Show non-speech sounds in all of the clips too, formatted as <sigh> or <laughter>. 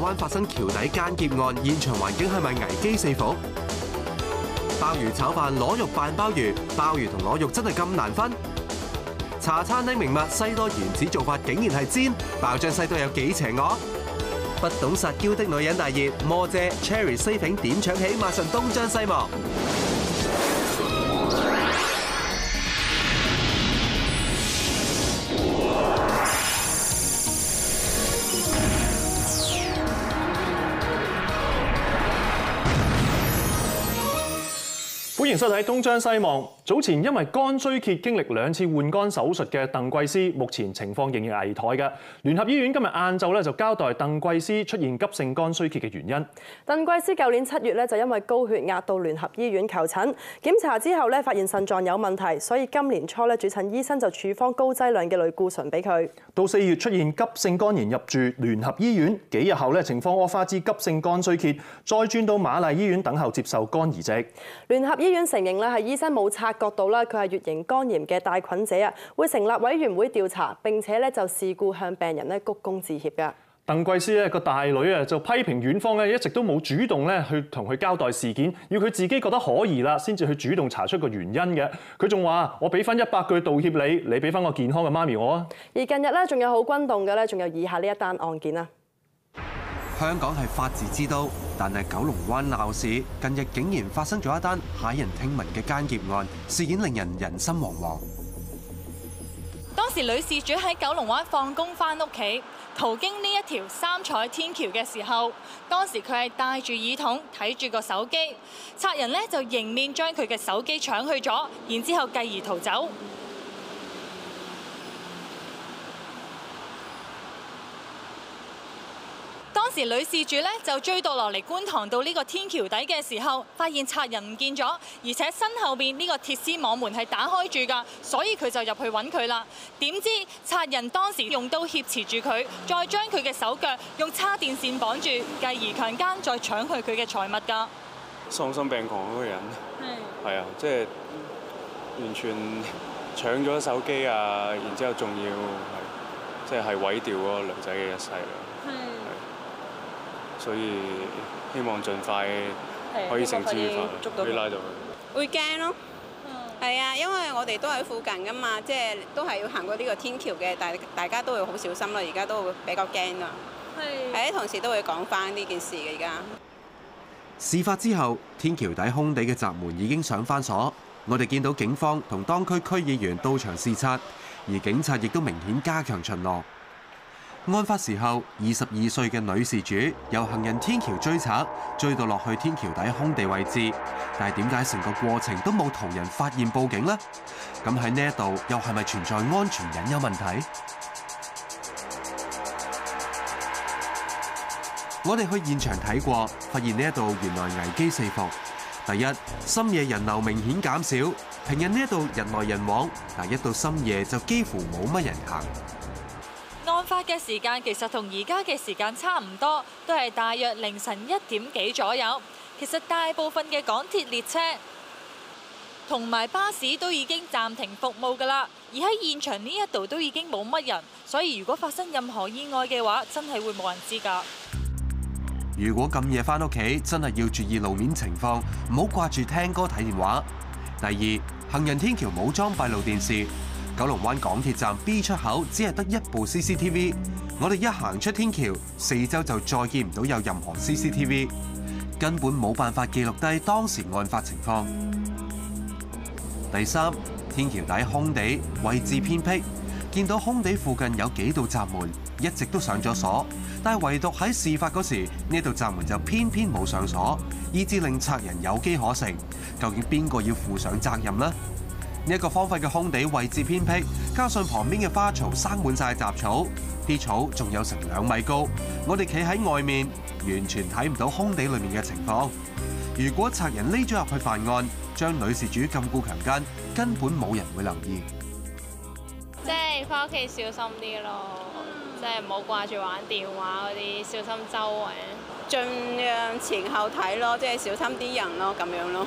灣發生橋底奸劫案，現場環境係咪危機四伏？鮑魚炒飯攞肉扮鮑魚，鮑魚同攞肉真係咁難分？茶餐廳名物西多原子做法竟然係煎，爆醬西多有幾邪惡？不懂撒嬌的女人大熱，魔姐 Cherry 西餅點搶起，馬上東張西望。歡迎收睇《東張西望》。早前因為肝衰竭經歷兩次換肝手術嘅鄧桂思，目前情況仍然危殆嘅。聯合醫院今日晏晝咧就交代鄧桂思出現急性肝衰竭嘅原因。鄧桂思舊年七月咧就因為高血壓到聯合醫院求診，檢查之後咧發現腎臟有問題，所以今年初咧主診醫生就處方高劑量嘅類固醇俾佢。到四月出現急性肝炎入住聯合醫院，幾日後咧情況惡化至急性肝衰竭，再轉到瑪麗醫院等候接受肝移植。聯合醫院承認咧係醫生冇察覺到啦，佢係乙型肝炎嘅帶菌者啊，會成立委員會調查，並且咧就事故向病人咧鞠躬致歉㗎。鄧桂思咧個大女啊就批評院方咧一直都冇主動咧去同佢交代事件，要佢自己覺得可疑啦，先至去主動查出個原因嘅。佢仲話：我俾翻一百句道歉你，你俾翻個健康嘅媽咪我啊！而近日咧仲有好轟動嘅咧，仲有以下呢一單案件啊。香港係法治之都，但係九龍灣鬧市近日竟然發生咗一單駭人聽聞嘅奸劫案，事件令人人心惶惶。當時女事主喺九龍灣放工翻屋企，途經呢一條三彩天橋嘅時候，當時佢係戴住耳筒睇住個手機，賊人呢就迎面將佢嘅手機搶去咗，然之後繼而逃走。當時女事主咧就追到落嚟觀塘到呢個天橋底嘅時候，發現賊人唔見咗，而且身後邊呢個鐵絲網門係打開住㗎，所以佢就入去揾佢啦。點知賊人當時用刀挾持住佢，再將佢嘅手腳用叉電線綁住，繼而強奸再搶去佢嘅財物㗎。喪心病狂嗰個人，係係啊，即係完全搶咗手機啊，然之後仲要即係係毀掉嗰個女仔嘅一世所以希望盡快可以繩之於法，可以拉到佢。會驚咯，係啊，因為我哋都喺附近噶嘛，即係都係要行過呢個天橋嘅，但係大家都會好小心啦，而家都會比較驚啦。係係啲同事都會講翻呢件事嘅而家。事發之後，天橋底空地嘅閘門已經上翻鎖。我哋見到警方同當區區議員到場視察，而警察亦都明顯加強巡邏。案發時候，二十二歲嘅女事主由行人天橋追賊，追到落去天橋底空地位置，但係點解成個過程都冇途人發現報警呢？咁喺呢一度又係咪存在安全隱憂問題？我哋去現場睇過，發現呢一度原來危機四伏。第一，深夜人流明顯減少，平日呢一度人來人往，但一到深夜就幾乎冇乜人行。案發嘅時間其實同而家嘅時間差唔多，都係大約凌晨一點幾左右。其實大部分嘅港鐵列車同埋巴士都已經暫停服務㗎啦，而喺現場呢一度都已經冇乜人，所以如果發生任何意外嘅話，真係會冇人知㗎。如果咁夜翻屋企，真係要注意路面情況，唔好掛住聽歌睇電話。第二，行人天橋冇裝閉路電視，九龍灣港鐵站 B 出口只係得一部 CCTV。我哋一行出天橋，四周就再見唔到有任何 CCTV，根本冇辦法記錄低當時案發情況。第三，天橋底空地位置偏僻，見到空地附近有幾道閘門，一直都上咗鎖。但係唯獨喺事發嗰時，呢度閘門就偏偏冇上鎖，以致令賊人有機可乘。究竟邊個要負上責任呢？呢一個荒廢嘅空地位置偏僻，加上旁邊嘅花槽生滿晒雜草，啲草仲有成兩米高。我哋企喺外面，完全睇唔到空地裏面嘅情況。如果賊人匿咗入去犯案，將女事主禁錮強姦，根本冇人會留意。即係翻屋企小心啲咯，即係唔好掛住玩電話嗰啲，小心周圍。盡量前後睇咯，即係小心啲人咯，咁樣咯。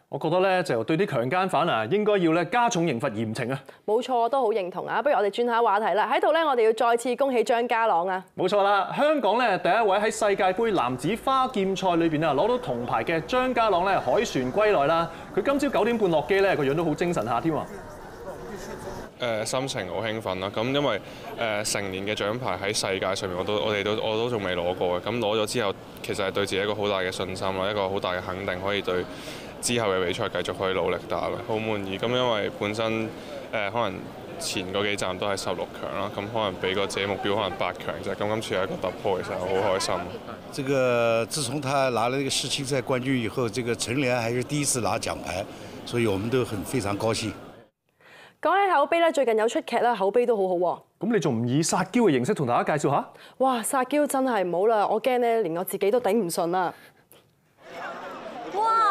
我覺得咧就對啲強姦犯啊，應該要咧加重刑罰嚴懲啊！冇錯，我都好認同啊！不如我哋轉下話題啦。喺度咧，我哋要再次恭喜張家朗啊！冇錯啦，香港咧第一位喺世界盃男子花劍賽裏邊啊攞到銅牌嘅張家朗咧凱旋歸來啦！佢今朝九點半落機咧，個樣都好精神下添啊！誒、心情好興奮啦！咁因為誒、成年嘅獎牌喺世界上面，我都我哋都我都仲未攞過嘅。咁攞咗之後，其實係對自己一個好大嘅信心啦，一個好大嘅肯定，可以對之後嘅比賽繼續可以努力打嘅，好滿意。咁因為本身誒、可能前嗰幾站都係十六強啦，咁可能俾個自己目標可能八強啫。咁今次係一個突破，其實好開心。这个自从他拿了呢个世青赛冠军以后，这个陈莲还是第一次拿奖牌，所以我们都很非常高兴。講起口碑咧，最近有出劇啦，口碑都好好喎。咁你仲唔以撒嬌嘅形式同大家介紹下？哇！撒嬌真係唔好啦，我驚咧連我自己都頂唔順啦。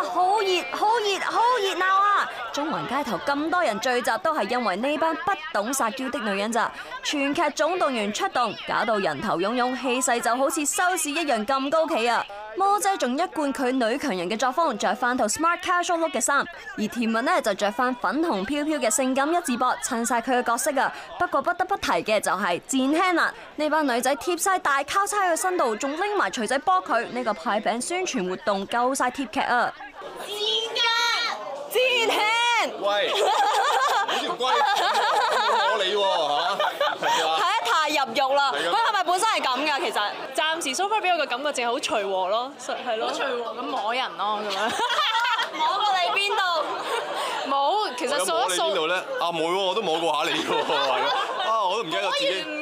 好熱，好熱，好熱鬧啊！中環街頭咁多人聚集，都係因為呢班不懂撒娇的女人咋。全劇總動員出動，搞到人頭湧湧，氣勢就好似收市一樣咁高企啊！魔姐仲一貫佢女強人嘅作風，着翻套 smart casual look 嘅衫，而甜文呢就着翻粉紅飄飄嘅性感一字膊，襯晒佢嘅角色啊！不過不得不提嘅就係賤輕啦，呢班女仔貼晒大交叉喺佢身度，仲拎埋锤仔波佢，呢、個派餅宣傳活動夠晒貼劇啊！戰輕喂，好條龜攞你喎嚇，睇得太入肉啦！佢係咪本身係咁㗎？其實暫時 so far 俾我嘅感覺淨係好隨和咯，<laughs> 係咯，隨和咁摸人咯咁樣。<laughs> 摸過你邊度？冇，其實我有摸數一數你邊度咧？阿妹喎，我都摸過下你喎，啊，我都唔記得咗自己。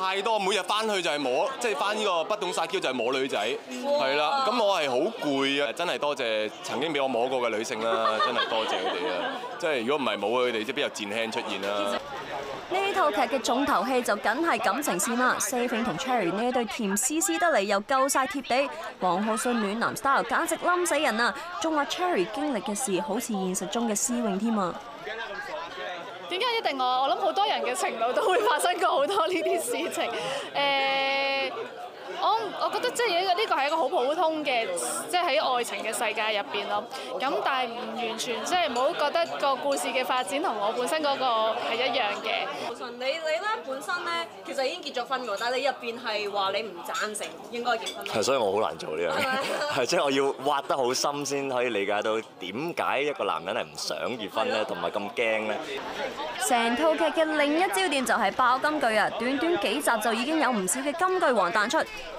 太多，每日翻去就係摸，即係翻呢個不懂撒嬌就係摸女仔，係啦。咁我係好攰啊！真係多謝曾經俾我摸過嘅女性啦，<laughs> 真係多謝佢哋啊！即係如果唔係冇佢哋，即係邊有戰輕出現啦？呢套劇嘅重頭戲就梗係感情線啦 s a f i n 同 Cherry 呢對甜絲絲得嚟又夠晒貼地，黃浩信暖男 style 簡直冧死人啊！仲話 Cherry 經歷嘅事好似現實中嘅詩詠添啊！點解一定我？我諗好多人嘅情路都會發生過好多呢啲事情。誒、我我覺得即係呢個呢個係一個好普通嘅，即係喺愛情嘅世界入邊咯。咁但係唔完全即係唔好覺得個故事嘅發展同我本身嗰個係一樣嘅。你你咧本身咧其實已經結咗婚㗎，但係你入邊係話你唔贊成應該結婚所以我好難做呢樣嘢，係 <laughs> 即係我要挖得好深先可以理解到點解一個男人係唔想結婚咧，同埋咁驚咧。成套劇嘅另一焦點就係爆金句啊！短短幾集就已經有唔少嘅金句王彈出，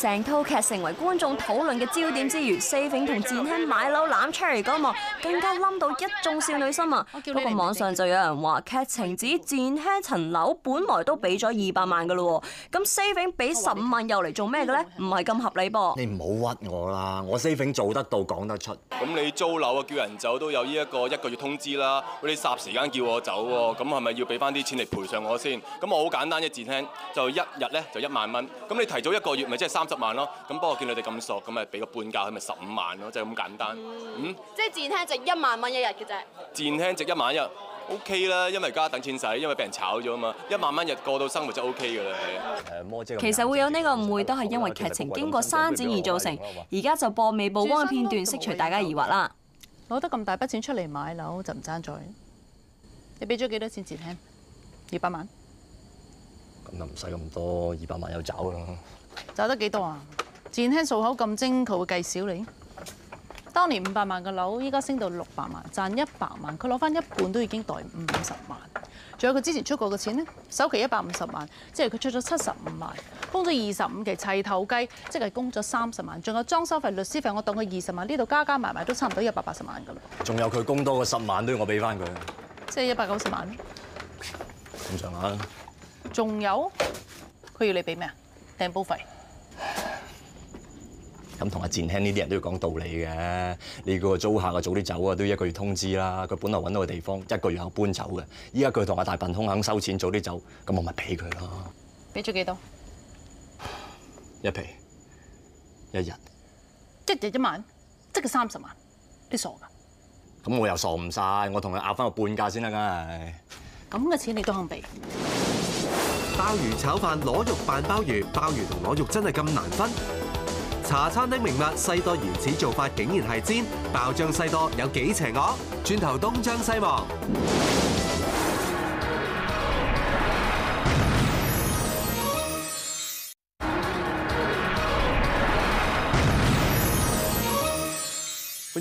成套劇成為觀眾討論嘅焦點之餘 s a v i n 同戰輕買樓攬 Cherry 嗰幕更加冧到一眾少女心啊！不過網上就有人話劇情指戰輕層樓本來都俾咗二百萬噶咯喎，咁 s a v i n 俾十五萬又嚟做咩嘅咧？唔係咁合理噃。你唔好屈我啦，我 saving 做得到講得出。咁你租樓啊，叫人走都有呢一個一個月通知啦。你霎時間叫我走喎，咁係咪要俾翻啲錢嚟賠償我先？咁我好簡單一字聽，就一日咧就一萬蚊。咁你提早一個月，咪即係三十萬咯。咁不過見你哋咁索，咁咪俾個半價，佢咪十五萬咯，就係咁簡單。嗯，即係戰輕值一萬蚊一日嘅啫。賤輕值一萬一日 OK 啦，因為而家等錢使，因為俾人炒咗啊嘛。一萬蚊日過到生活就 OK 㗎啦，誒魔姐其實會有呢個誤會，都係因為劇情經過刪剪而造成。而家就播未曝光嘅片段，釋除大家疑惑啦。攞得咁大筆錢出嚟買樓就唔爭在。你俾咗幾多錢錢輕？二百萬。咁咁就唔使咁多，二百萬有找啦。找得幾多啊？自然聽數口咁精，佢會計少你。當年五百萬嘅樓，依家升到六百萬，賺一百萬，佢攞翻一半都已經袋五十萬。仲有佢之前出過嘅錢呢，首期一百五十萬，即係佢出咗七十五萬，供咗二十五期砌頭計，即係供咗三十萬，仲有裝修費、律師費，我當佢二十萬，呢度加加埋埋都差唔多一百八十萬㗎啦，仲有佢供多個十萬都要我俾翻佢，即係一百九十萬。咁上下啦。仲有佢要你俾咩啊？訂保費。咁同阿賤聽呢啲人都要講道理嘅。你叫個租客啊早啲走啊，都要一個月通知啦。佢本來揾到個地方，一個月後搬走嘅。依家佢同阿大笨空肯收錢早啲走，咁我咪俾佢咯。俾咗幾多？一皮一日，一日一萬，即係三十萬。你傻㗎？咁我又傻唔晒，我同佢拗翻個半價先啦，梗係。咁嘅錢你都肯俾？鲍鱼炒饭、裸肉饭、鲍鱼、鲍鱼同裸肉真系咁难分？茶餐廳名物西多原始做法竟然系煎，爆浆西多有几邪恶？转头东张西望。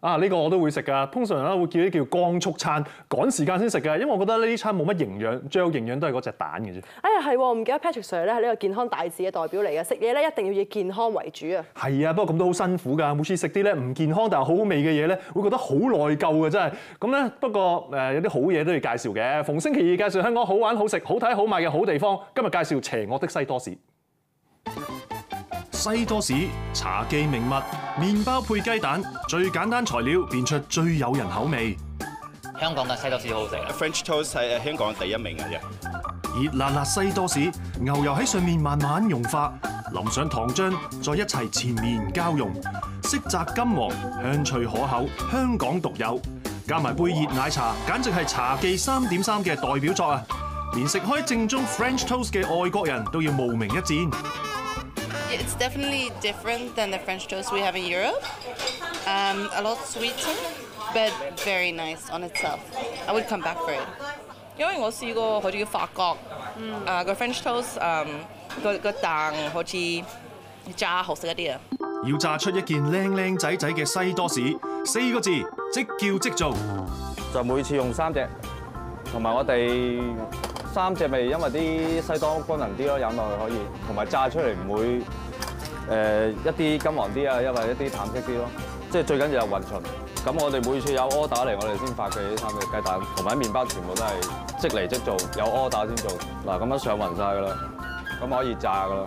啊！呢、個我都會食㗎，通常咧會叫啲叫光速餐，趕時間先食㗎，因為我覺得呢啲餐冇乜營養，最有營養都係嗰隻蛋嘅啫。哎呀，係喎，唔記得 Patrick Sir 咧係呢個健康大使嘅代表嚟嘅，食嘢咧一定要以健康為主啊。係啊，不過咁都好辛苦㗎，每次食啲咧唔健康但係好好味嘅嘢咧，會覺得好內疚嘅真係。咁咧不過誒有啲好嘢都要介紹嘅，逢星期二介紹香港好玩好食好睇好賣嘅好地方，今日介紹邪惡的西多士。西多士茶記名物，麵包配雞蛋，最簡單材料變出最有人口味。香港嘅西多士好好食，French toast 係香港第一名嘅啫。熱辣辣西多士，牛油喺上面慢慢融化，淋上糖漿，再一齊纏綿交融，色澤金黃，香脆可口，香港獨有。加埋杯熱奶茶，簡直係茶記三點三嘅代表作啊！連食開正宗 French toast 嘅外國人都要慕名一戰。Definitely different than the French toast we have in Europe. Um, a lot sweeter, but very nice on itself. I would come back for it. 因為我試過好似法國，誒個 French toast 誒個個蛋好似炸好食一啲啊！要炸出一件靚靚仔仔嘅西多士，四個字即叫即做。就每次用三隻，同埋我哋三隻咪因為啲西多均勻啲咯，飲落去可以，同埋炸出嚟唔會誒、呃一啲金黃啲啊，因為一啲淡色啲咯，即係最緊要係混勻。咁我哋每次有 order 嚟，我哋先發嘅啲三隻雞蛋，同埋麵包全部都係即嚟即做，有 order 先做。嗱咁樣上勻晒㗎啦，咁可以炸㗎啦。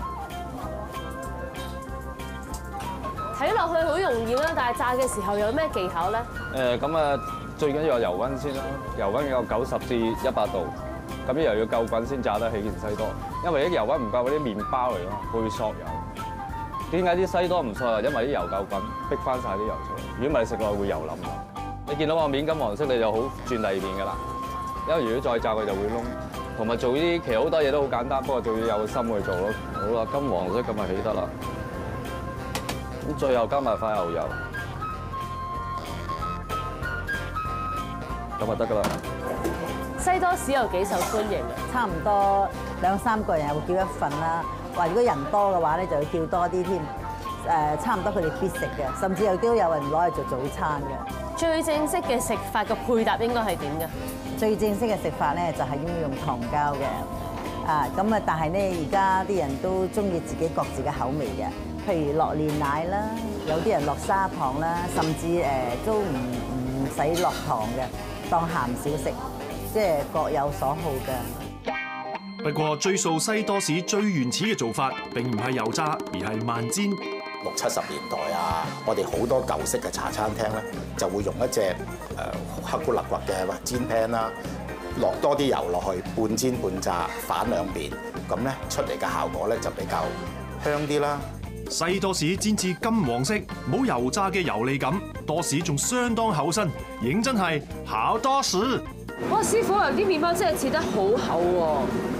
睇落去好容易啦，但係炸嘅時候有咩技巧咧？誒咁啊，最緊要有油温先啦，油温有九十至一百度，咁又要夠滾先炸得起件西多。因為啲油温唔夠，嗰啲麵包嚟咯，佢會索油。點解啲西多唔索油？因為啲油夠滾，逼翻晒啲油出嚟。如果唔係食落會油淋淋。你見到個面金黃色，你就好轉第二面㗎啦。因為如果再炸佢就會燶。同埋做呢啲其實好多嘢都好簡單，不過仲要有心去做咯。好啦，金黃色咁咪起得啦。咁最後加埋塊牛油，咁就得㗎啦。西多士有幾受歡迎？差唔多兩三個人又會叫一份啦。話如果人多嘅話咧，就要叫多啲添。誒，差唔多佢哋必食嘅，甚至有都有人攞嚟做早餐嘅。最正式嘅食法嘅配搭應該係點嘅？最正式嘅食法咧，就係應該用糖膠嘅。啊，咁啊，但係咧，而家啲人都中意自己各自嘅口味嘅。譬如落煉奶啦，有啲人落砂糖啦，甚至誒都唔唔使落糖嘅，當鹹小食，即係各有所好嘅。不過追溯西多士最原始嘅做法並唔係油炸，而係慢煎。六七十年代啊，我哋好多舊式嘅茶餐廳咧，就會用一隻誒黑咕勒掘嘅煎 pan 啦，落多啲油落去，半煎半炸，反兩邊，咁咧出嚟嘅效果咧就比較香啲啦。西多士煎至金黃色，冇油炸嘅油膩感，多士仲相當厚身，認真係好多士。哇，師傅啊，啲麵包真係切得好厚喎！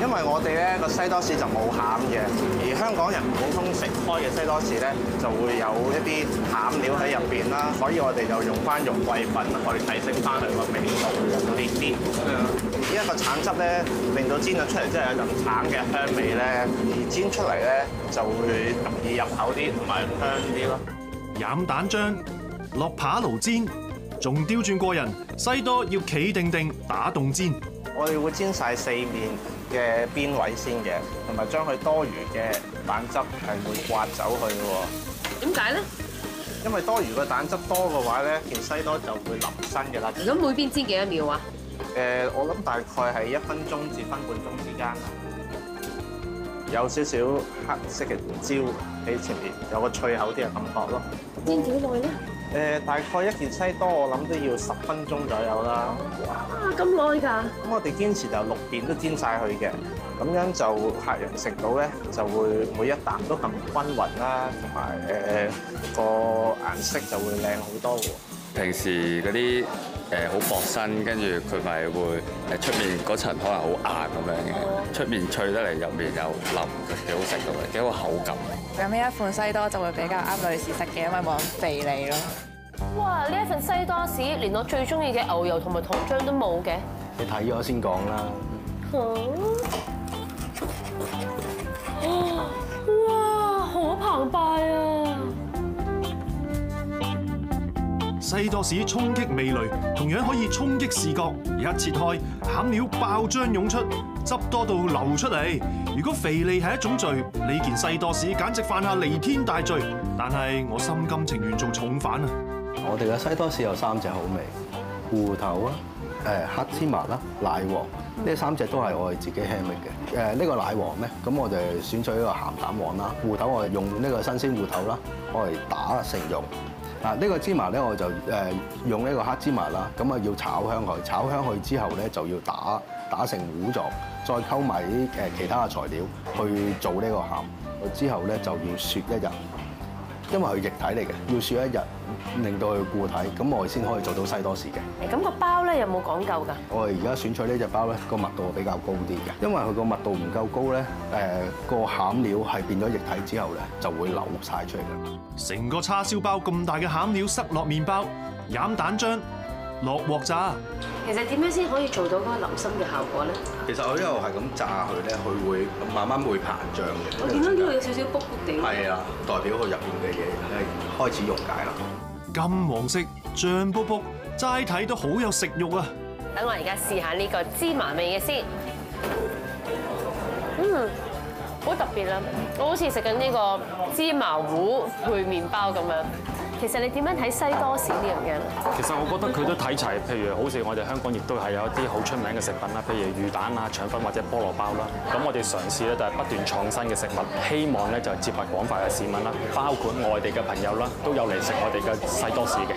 因為我哋咧個西多士就冇餡嘅，而香港人普通食開嘅西多士咧就會有一啲餡料喺入邊啦，所以我哋就用翻肉桂粉去提升翻佢個味道啲啲。呢一個橙汁咧，令到煎咗出嚟之後有陣橙嘅香味咧，而煎出嚟咧就會容易入口啲同埋香啲咯。飲蛋漿落扒爐煎，仲刁轉過人，西多要企定定打凍煎。我哋會煎晒四面嘅邊位先嘅，同埋將佢多餘嘅蛋汁係會刮走去嘅喎。點解咧？因為多餘嘅蛋汁多嘅話咧，件西多就會淋身嘅啦。咁每邊煎幾多秒啊？誒，我諗大概係一分鐘至分半鐘之間。有少少黑色嘅椒喺前面，有個脆口啲嘅感覺咯。煎幾耐咧？誒，大概一件西多，我諗都要十分鐘左右啦。哇，咁耐㗎！咁我哋堅持就六邊都煎晒佢嘅，咁樣就客人食到咧就會每一啖都咁均勻啦，同埋誒個顏色就會靚好多喎。平時嗰啲誒好薄身，跟住佢咪會誒出面嗰層可能好硬咁樣嘅，出面脆得嚟，入面又腍，幾好食到嘅，幾好口感。咁呢一款西多就會比較啱女士食嘅，因為冇咁肥膩咯。哇！呢一份西多士連我最中意嘅牛油同埋糖漿都冇嘅。你睇咗先講啦。哇！好澎湃啊！西多士衝擊味蕾，同樣可以衝擊視覺。一切開，餡料爆漿湧出，汁多到流出嚟。如果肥膩係一種罪，呢件西多士簡直犯下彌天大罪。但係我心甘情愿做重犯啊！我哋嘅西多士有三隻好味，芋頭啦、誒黑芝麻啦、奶黃，呢三隻都係我哋自己起味嘅。誒呢個奶黃咧，咁我哋選取一個鹹蛋黃啦。芋頭我哋用呢個新鮮芋頭啦，我嚟打成蓉。嗱呢個芝麻咧，我就誒用呢個黑芝麻啦，咁啊要炒香佢，炒香佢之後咧就要打打成糊狀，再溝埋啲誒其他嘅材料去做呢個餡。之後咧就要雪一日，因為佢液體嚟嘅，要雪一日令到佢固體，咁我哋先可以做到西多士嘅。誒咁個包咧有冇講究㗎？我哋而家選取呢只包咧，個密度比較高啲嘅，因為佢個密度唔夠高咧，誒個餡料係變咗液體之後咧，就會流晒出嚟嘅。成個叉燒包咁大嘅餡料塞落麵包，飲蛋漿，落鑊炸。其實點樣先可以做到嗰個流心嘅效果咧？其實我一路係咁炸佢咧，佢會慢慢會膨脹嘅。我見到呢度有少少卜卜地。係啊，代表佢入邊嘅嘢咧開始溶解啦。金黃色醬卜卜，齋睇都好有食欲啊！等我而家試下呢個芝麻味嘅先。嗯，好特別啦！我好似食緊呢個芝麻糊配麵包咁樣。其實你點樣睇西多士呢樣嘢？其實我覺得佢都睇齊，譬如好似我哋香港亦都係有一啲好出名嘅食品啦，譬如魚蛋啊、腸粉或者菠蘿包啦。咁我哋嘗試咧就係不斷創新嘅食物，希望咧就係接納廣泛嘅市民啦，包括外地嘅朋友啦，都有嚟食我哋嘅西多士嘅。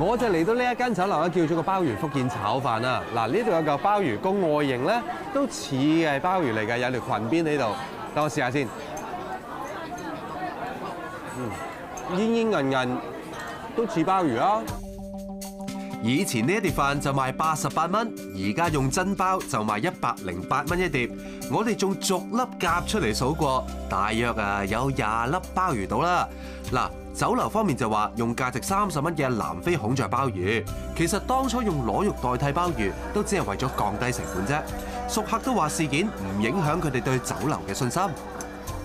我就嚟到呢一間酒樓咧，叫做個鮑魚福建炒飯啦。嗱，呢度有嚿鮑魚，個外形咧都似係鮑魚嚟嘅，有條裙邊喺度。等我試下先。嗯，煙煙韌韌，都似鮑魚啊！以前呢一碟飯就賣八十八蚊，而家用真包就賣一百零八蚊一碟。我哋仲逐粒夾出嚟數過，大約啊有廿粒鮑魚到啦。嗱，酒樓方面就話用價值三十蚊嘅南非孔雀鮑魚，其實當初用裸肉代替鮑魚，都只係為咗降低成本啫。熟客都話事件唔影響佢哋對酒樓嘅信心。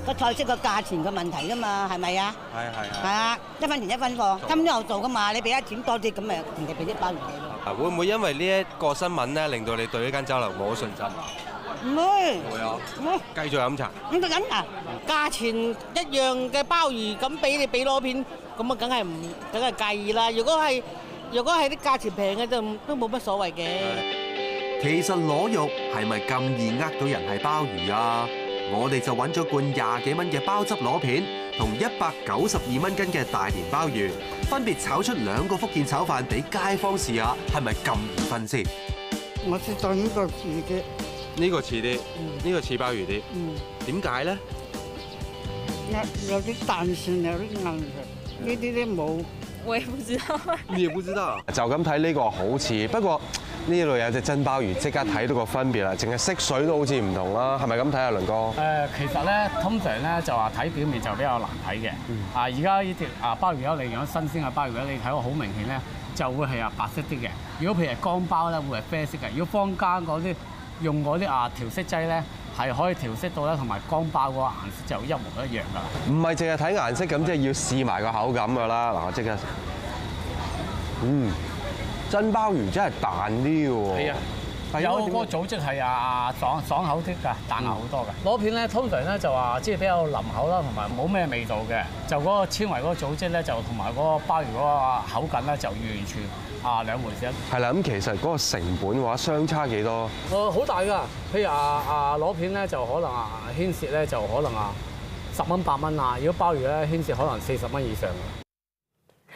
個菜式個價錢嘅問題㗎嘛，係咪啊？係係係啊，一分錢一分貨，金都有做㗎嘛，你俾一錢多啲，咁咪人哋俾啲鮑魚你咯。啊，會唔會因為呢一個新聞咧，令到你對呢間酒樓冇咗信心？唔會，會啊，唔會繼續飲茶。咁就緊啊！價錢一樣嘅鮑魚，咁俾你俾螺片，咁啊梗係唔梗係介意啦。如果係如果係啲價錢平嘅就都冇乜所謂嘅。其實螺肉係咪咁易呃到人係鮑魚啊？我哋就揾咗罐廿幾蚊嘅鮑汁螺片，同一百九十二蚊斤嘅大連鮑魚，分別炒出兩個福建炒飯俾街坊試下，係咪咁易分先？我知道呢個自己，呢個似啲，呢個似鮑魚啲。嗯，點解咧？有有啲彈性，有啲硬嘅，呢啲都冇。我也不知道。你也不知道？<laughs> 就咁睇呢個好似，不過呢度有隻真鮑魚，即刻睇到個分別啦。淨係色水都好似唔同啦，係咪咁睇啊，倫哥？誒，其實咧，通常咧就話睇表面就比較難睇嘅。啊，而家呢條啊鮑魚咧，你如果新鮮嘅鮑魚咧，你睇到好明顯咧，就會係啊白色啲嘅。如果譬如係乾鮑咧，會係啡色嘅。如果坊間嗰啲用嗰啲啊調色劑咧，係可以調色到咧，同埋乾鮑嗰個顏色就一模一樣噶啦。唔係淨係睇顏色咁，即係要試埋個口感㗎啦。嗱，我即刻，嗯，真鮑魚真係彈啲喎。係啊。有嗰個組織係啊爽爽口啲㗎，彈牙好多㗎。螺片咧通常咧就話即係比較腍口啦，同埋冇咩味道嘅。就嗰個纖維嗰個組織咧，就同埋嗰個鮑魚嗰個口感咧，就完全啊兩回事。係啦，咁其實嗰個成本嘅話，相差幾多？誒好大㗎，譬如啊啊螺片咧就可能啊牽涉咧就可能啊十蚊八蚊啊，如果鮑魚咧牽涉可能四十蚊以上。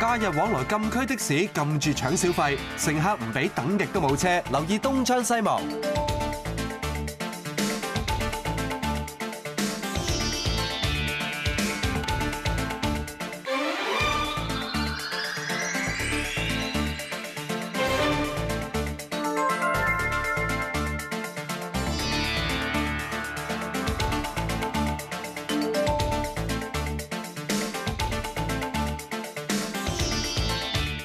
假日往來禁區的士禁住搶小費，乘客唔俾等極都冇車，留意東窗西望。